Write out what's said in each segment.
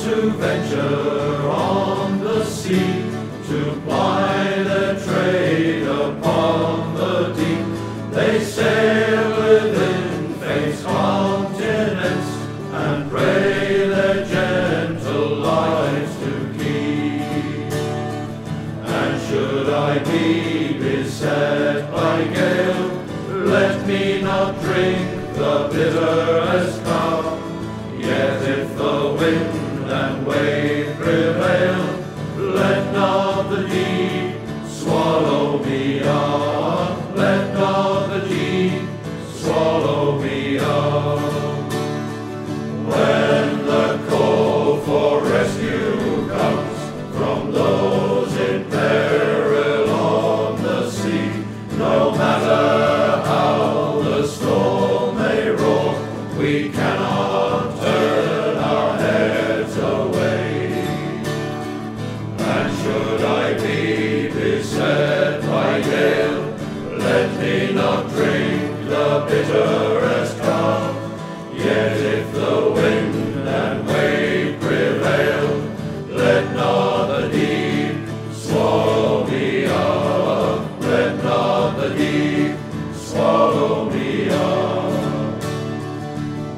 To venture on the sea to ply their trade upon the deep. They sail within faith's continents and pray their gentle lives to keep. And should I be beset by gale, let me not drink the bitterest.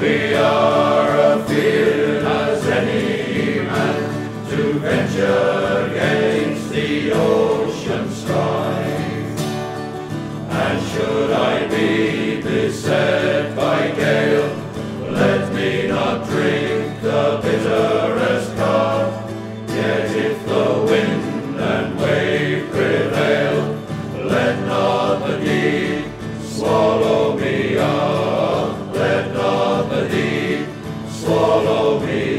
We are a field as any man to venture against the ocean strife. And should I obey.